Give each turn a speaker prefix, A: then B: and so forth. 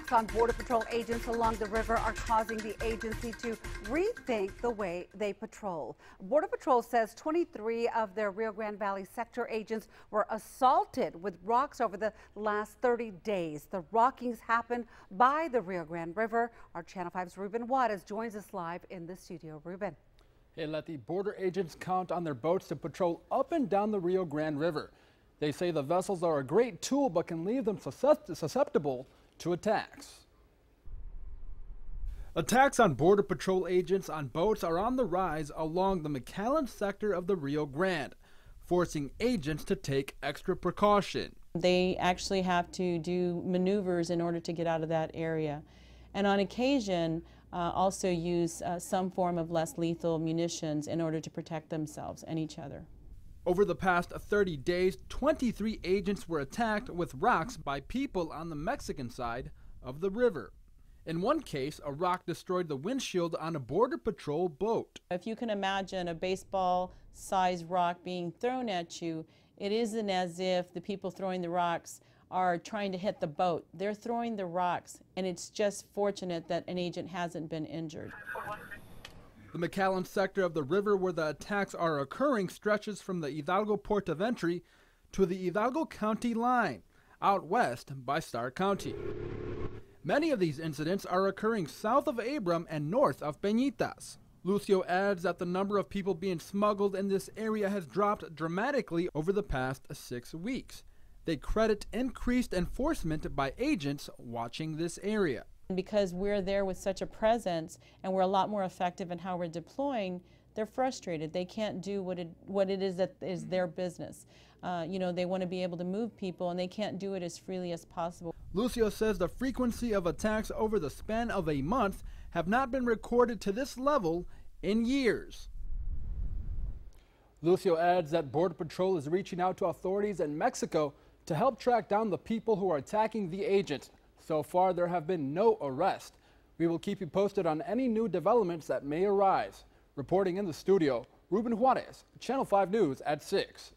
A: Attacks on Border Patrol agents along the river are causing the agency to rethink the way they patrol. Border Patrol says 23 of their Rio Grande Valley sector agents were assaulted with rocks over the last 30 days. The rockings happened by the Rio Grande River. Our Channel 5's Ruben Juarez joins us live in the studio. Ruben.
B: Hey, let the border agents count on their boats to patrol up and down the Rio Grande River. They say the vessels are a great tool but can leave them susceptible to attacks. Attacks on Border Patrol agents on boats are on the rise along the McAllen sector of the Rio Grande, forcing agents to take extra precaution.
C: They actually have to do maneuvers in order to get out of that area. And on occasion, uh, also use uh, some form of less lethal munitions in order to protect themselves and each other.
B: Over the past 30 days, 23 agents were attacked with rocks by people on the Mexican side of the river. In one case, a rock destroyed the windshield on a Border Patrol boat.
C: If you can imagine a baseball sized rock being thrown at you, it isn't as if the people throwing the rocks are trying to hit the boat. They're throwing the rocks, and it's just fortunate that an agent hasn't been injured.
B: The McAllen sector of the river where the attacks are occurring stretches from the Hidalgo port of entry to the Hidalgo County line, out west by Starr County. Many of these incidents are occurring south of Abram and north of Peñitas. Lucio adds that the number of people being smuggled in this area has dropped dramatically over the past six weeks. They credit increased enforcement by agents watching this area.
C: Because we're there with such a presence and we're a lot more effective in how we're deploying, they're frustrated. They can't do what it, what it is that is their business. Uh, you know, they want to be able to move people and they can't do it as freely as possible.
B: Lucio says the frequency of attacks over the span of a month have not been recorded to this level in years. Lucio adds that Border Patrol is reaching out to authorities in Mexico to help track down the people who are attacking the agents. So far, there have been no arrests. We will keep you posted on any new developments that may arise. Reporting in the studio, Ruben Juarez, Channel 5 News at 6.